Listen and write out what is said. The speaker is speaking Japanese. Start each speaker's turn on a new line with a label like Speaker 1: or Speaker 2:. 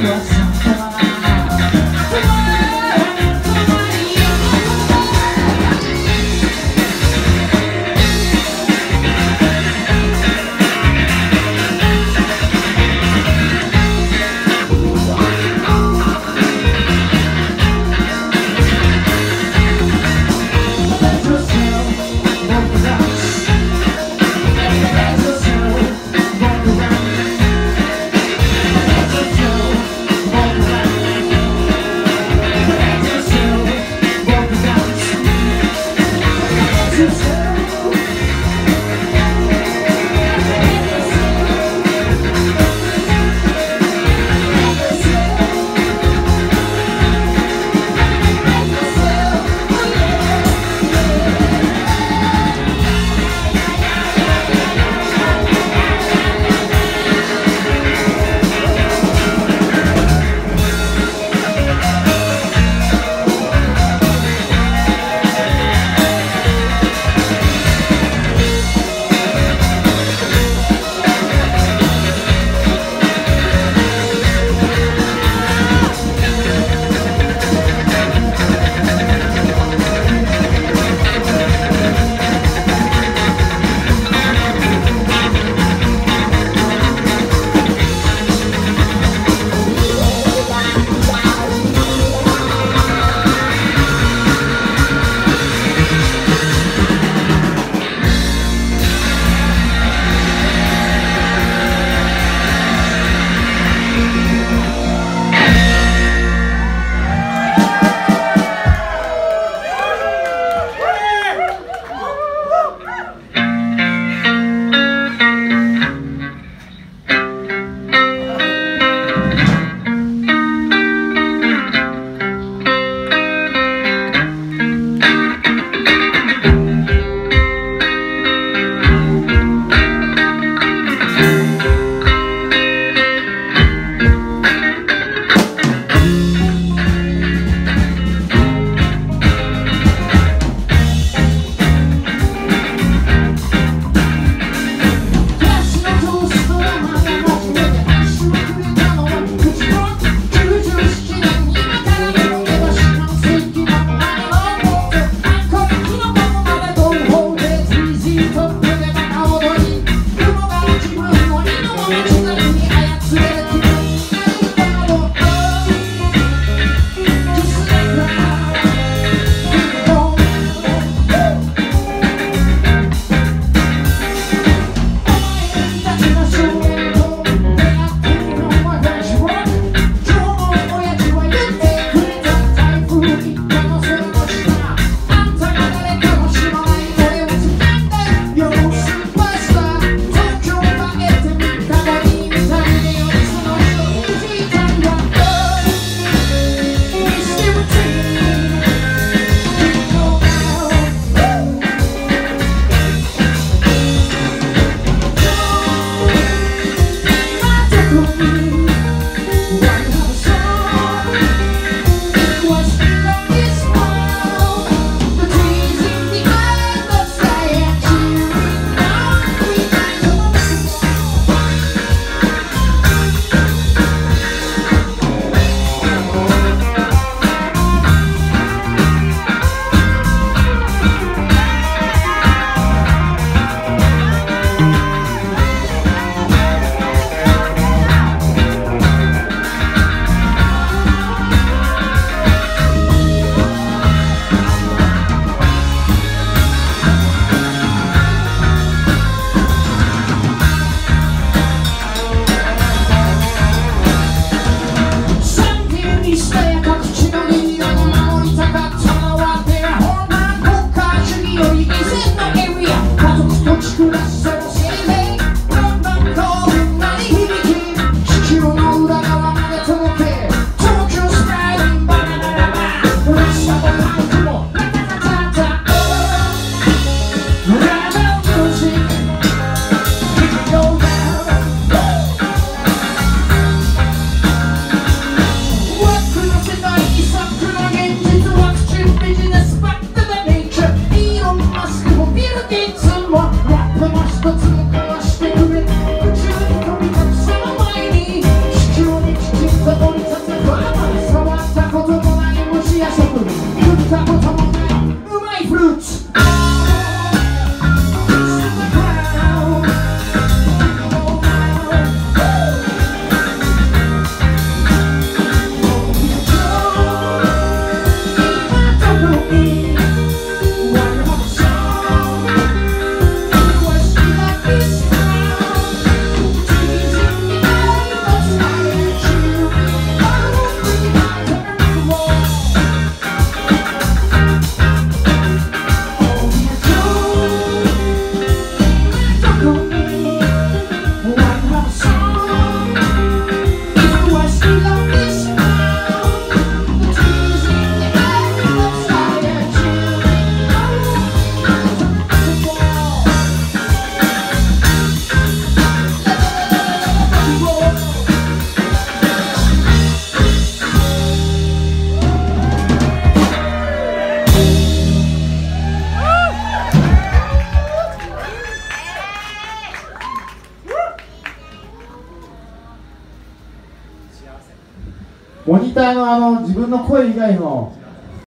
Speaker 1: Christmas. モニターのあの自分の声以外の